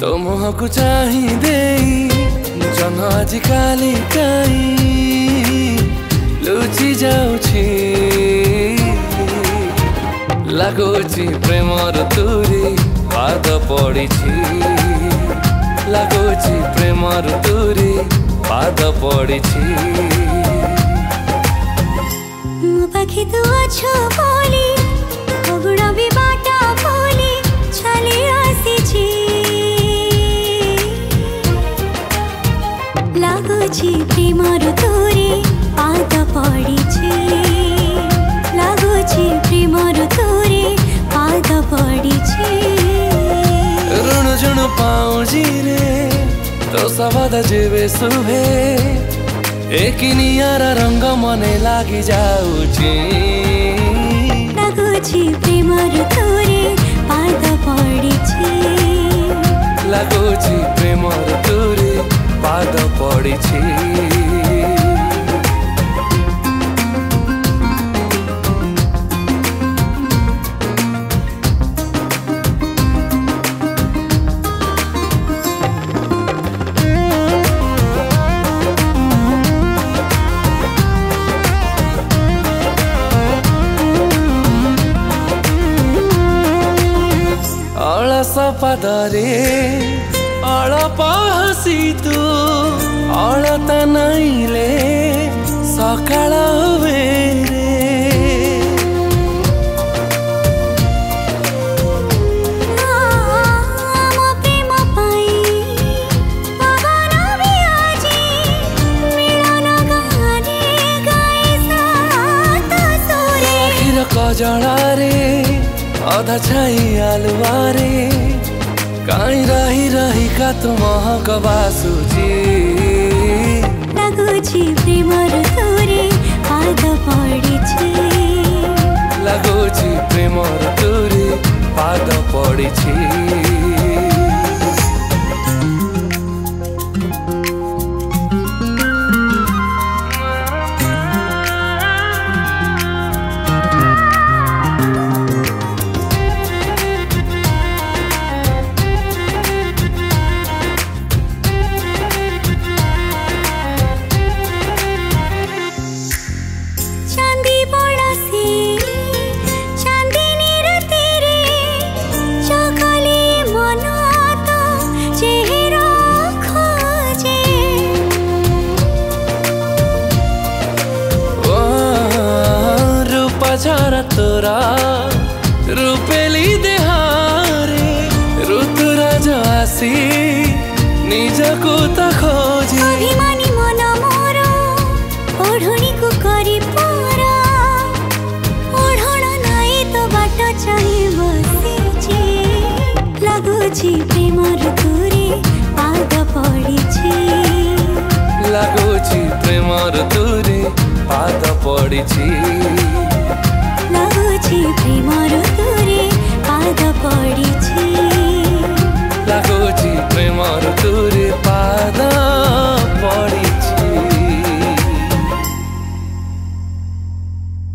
ତମକୁ ଚାହିଁ ଦେଇ ମୁଁ ଜହ୍ନ ଆଜିକାଲି କାଇଁ ଲୁଚି ଯାଉଛି ଲାଗୁଛି ପ୍ରେମର ତୁରି ପାଦ ପଡ଼ିଛି ଲାଗୁଛି ପ୍ରେମର ତୁରି ପାଦ ପଡ଼ିଛି ମୋ ପାଖେ ତୁ ଅଛ ବୋଲି ଖବର ବି আজি প্রেমর তোরে পাতা পড়িছে লাগুছি প্রেমর তোরে পাতা পড়িছে ঋণ জুণ পাউজি রে তো সবাদা যেবে শুভে একি নিয়ারা রঙ্গ মনে লাগি যাউছি ಪದರೆ ಅಳಪ ಹಸಿತು ಅಳತ ನೈಲೆ ಸಕಾಳ ಬೇರೆ কজলারে आधा छाई आलवारे काई रही रही का तुम कबा सूची लगुची प्रेमर तुरी पाद पड़ी लगुची प्रेमर तुरी पाद पड़ी ঝরা তোরা রূপেলি দেহারে ঋতুরাজ আসি নিজকু তো খোঁজি অভিমানী মন মোর ওଢ଼ଣୀକୁ କରି ପାର ଓଢ଼ଣ ନାଇଁ ତ ବାଟ ଚାହିଁ ବସିଛି ଲାଗୁଛି ପ୍ରେମର ତୁରେ ପାଦ ପଡ଼ିଛି ଲାଗୁଛି ପ୍ରେମର ତୁରେ ପାଦ ପଡ଼ିଛି পড়েছি প্রেমর তোরে পাদ পড়েছি